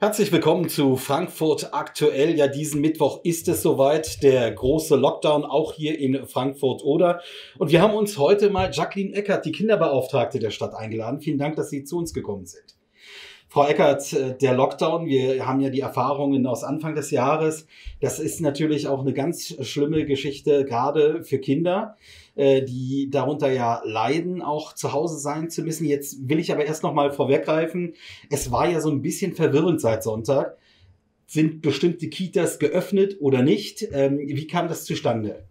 Herzlich willkommen zu Frankfurt aktuell. Ja, diesen Mittwoch ist es soweit, der große Lockdown auch hier in Frankfurt oder. Und wir haben uns heute mal Jacqueline Eckert, die Kinderbeauftragte der Stadt, eingeladen. Vielen Dank, dass Sie zu uns gekommen sind. Frau Eckert, äh, der Lockdown, wir haben ja die Erfahrungen aus Anfang des Jahres. Das ist natürlich auch eine ganz schlimme Geschichte, gerade für Kinder, äh, die darunter ja leiden, auch zu Hause sein zu müssen. Jetzt will ich aber erst noch mal vorweggreifen. Es war ja so ein bisschen verwirrend seit Sonntag. Sind bestimmte Kitas geöffnet oder nicht? Ähm, wie kam das zustande?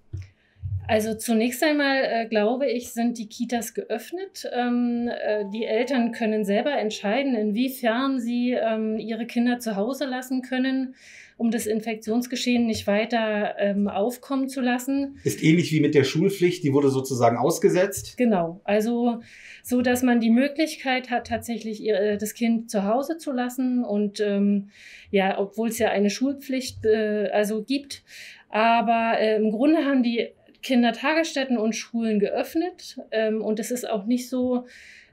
Also zunächst einmal äh, glaube ich, sind die Kitas geöffnet. Ähm, äh, die Eltern können selber entscheiden, inwiefern sie ähm, ihre Kinder zu Hause lassen können, um das Infektionsgeschehen nicht weiter ähm, aufkommen zu lassen. Ist ähnlich wie mit der Schulpflicht, die wurde sozusagen ausgesetzt. Genau, also so, dass man die Möglichkeit hat, tatsächlich ihr, das Kind zu Hause zu lassen und ähm, ja, obwohl es ja eine Schulpflicht äh, also gibt. Aber äh, im Grunde haben die Kindertagesstätten und Schulen geöffnet. Ähm, und es ist auch nicht so,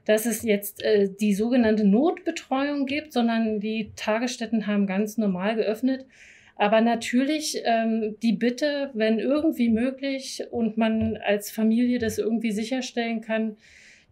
dass es jetzt äh, die sogenannte Notbetreuung gibt, sondern die Tagesstätten haben ganz normal geöffnet. Aber natürlich ähm, die Bitte, wenn irgendwie möglich und man als Familie das irgendwie sicherstellen kann,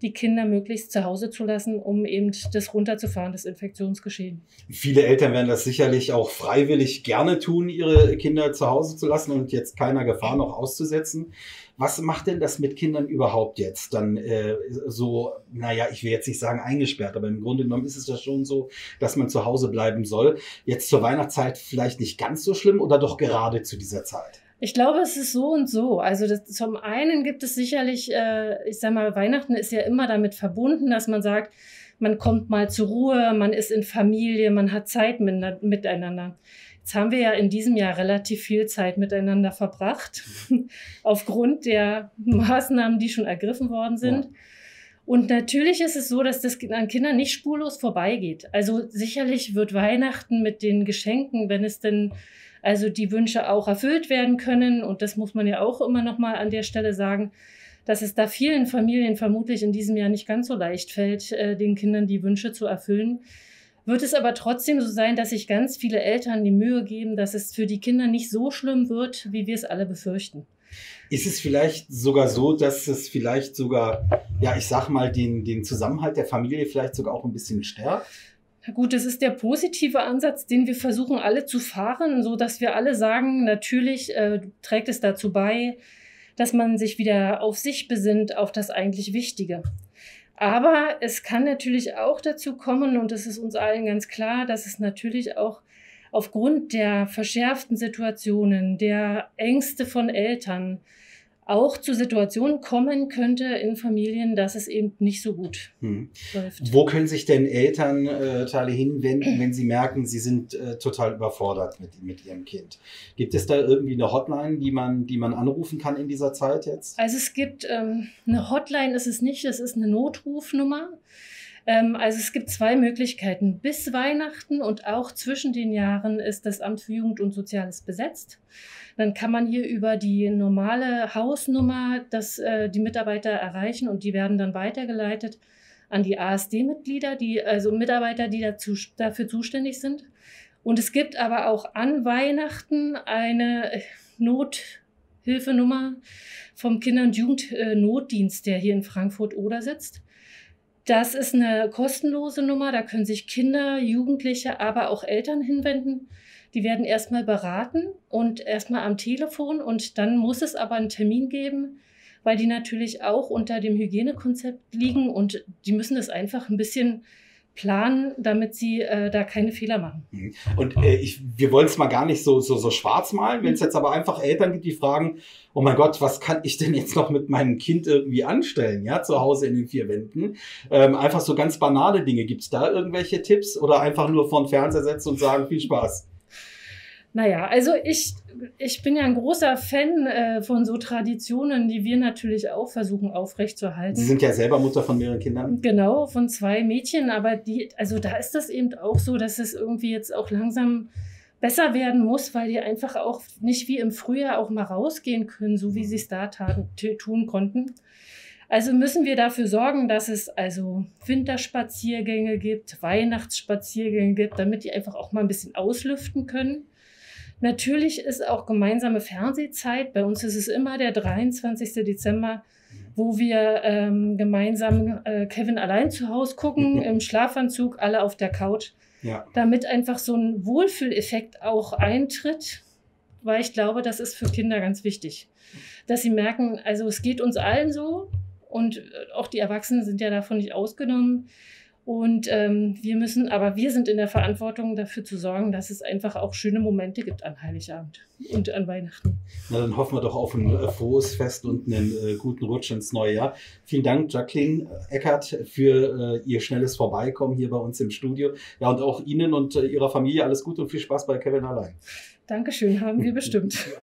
die Kinder möglichst zu Hause zu lassen, um eben das runterzufahren, das Infektionsgeschehen. Viele Eltern werden das sicherlich auch freiwillig gerne tun, ihre Kinder zu Hause zu lassen und jetzt keiner Gefahr noch auszusetzen. Was macht denn das mit Kindern überhaupt jetzt dann äh, so, naja, ich will jetzt nicht sagen eingesperrt, aber im Grunde genommen ist es ja schon so, dass man zu Hause bleiben soll. Jetzt zur Weihnachtszeit vielleicht nicht ganz so schlimm oder doch gerade zu dieser Zeit? Ich glaube, es ist so und so. Also das, zum einen gibt es sicherlich, äh, ich sag mal, Weihnachten ist ja immer damit verbunden, dass man sagt, man kommt mal zur Ruhe, man ist in Familie, man hat Zeit mit, miteinander. Jetzt haben wir ja in diesem Jahr relativ viel Zeit miteinander verbracht, aufgrund der Maßnahmen, die schon ergriffen worden sind. Ja. Und natürlich ist es so, dass das an Kindern nicht spurlos vorbeigeht. Also sicherlich wird Weihnachten mit den Geschenken, wenn es denn also die Wünsche auch erfüllt werden können. Und das muss man ja auch immer noch mal an der Stelle sagen, dass es da vielen Familien vermutlich in diesem Jahr nicht ganz so leicht fällt, äh, den Kindern die Wünsche zu erfüllen. Wird es aber trotzdem so sein, dass sich ganz viele Eltern die Mühe geben, dass es für die Kinder nicht so schlimm wird, wie wir es alle befürchten. Ist es vielleicht sogar so, dass es vielleicht sogar, ja, ich sag mal, den, den Zusammenhalt der Familie vielleicht sogar auch ein bisschen stärkt? Gut, das ist der positive Ansatz, den wir versuchen alle zu fahren, so dass wir alle sagen, natürlich äh, trägt es dazu bei, dass man sich wieder auf sich besinnt, auf das eigentlich Wichtige. Aber es kann natürlich auch dazu kommen, und das ist uns allen ganz klar, dass es natürlich auch aufgrund der verschärften Situationen, der Ängste von Eltern, auch zu Situationen kommen könnte in Familien, dass es eben nicht so gut hm. läuft. Wo können sich denn Elternteile äh, hinwenden, wenn sie merken, sie sind äh, total überfordert mit, mit ihrem Kind? Gibt es da irgendwie eine Hotline, die man, die man anrufen kann in dieser Zeit jetzt? Also es gibt ähm, eine Hotline, ist es nicht, es ist eine Notrufnummer. Ähm, also es gibt zwei Möglichkeiten. Bis Weihnachten und auch zwischen den Jahren ist das Amt für Jugend und Soziales besetzt dann kann man hier über die normale Hausnummer das, äh, die Mitarbeiter erreichen und die werden dann weitergeleitet an die ASD-Mitglieder, die, also Mitarbeiter, die dazu, dafür zuständig sind. Und es gibt aber auch an Weihnachten eine Nothilfenummer vom Kinder- und Jugendnotdienst, der hier in Frankfurt-Oder sitzt. Das ist eine kostenlose Nummer, da können sich Kinder, Jugendliche, aber auch Eltern hinwenden. Die werden erstmal beraten und erstmal am Telefon und dann muss es aber einen Termin geben, weil die natürlich auch unter dem Hygienekonzept liegen und die müssen es einfach ein bisschen planen, damit sie äh, da keine Fehler machen. Mhm. Und äh, ich, wir wollen es mal gar nicht so, so, so schwarz malen, wenn es jetzt aber einfach Eltern gibt, die fragen, oh mein Gott, was kann ich denn jetzt noch mit meinem Kind irgendwie anstellen, ja, zu Hause in den vier Wänden? Ähm, einfach so ganz banale Dinge. Gibt es da irgendwelche Tipps oder einfach nur vor den Fernseher setzen und sagen, viel Spaß? Naja, also ich, ich bin ja ein großer Fan äh, von so Traditionen, die wir natürlich auch versuchen aufrechtzuerhalten. Sie sind ja selber Mutter von mehreren Kindern. Genau, von zwei Mädchen, aber die, also da ist das eben auch so, dass es irgendwie jetzt auch langsam besser werden muss, weil die einfach auch nicht wie im Frühjahr auch mal rausgehen können, so wie sie es da taten, tun konnten. Also müssen wir dafür sorgen, dass es also Winterspaziergänge gibt, Weihnachtsspaziergänge gibt, damit die einfach auch mal ein bisschen auslüften können. Natürlich ist auch gemeinsame Fernsehzeit. Bei uns ist es immer der 23. Dezember, wo wir ähm, gemeinsam äh, Kevin allein zu Hause gucken, im Schlafanzug, alle auf der Couch. Ja. Damit einfach so ein Wohlfühleffekt auch eintritt, weil ich glaube, das ist für Kinder ganz wichtig. Dass sie merken, also es geht uns allen so und äh, auch die Erwachsenen sind ja davon nicht ausgenommen. Und ähm, wir müssen, aber wir sind in der Verantwortung dafür zu sorgen, dass es einfach auch schöne Momente gibt an Heiligabend und an Weihnachten. Na, dann hoffen wir doch auf ein äh, frohes Fest und einen äh, guten Rutsch ins neue Jahr. Vielen Dank, Jacqueline Eckert, für äh, Ihr schnelles Vorbeikommen hier bei uns im Studio. Ja, und auch Ihnen und äh, Ihrer Familie alles Gute und viel Spaß bei Kevin allein. Dankeschön, haben wir bestimmt.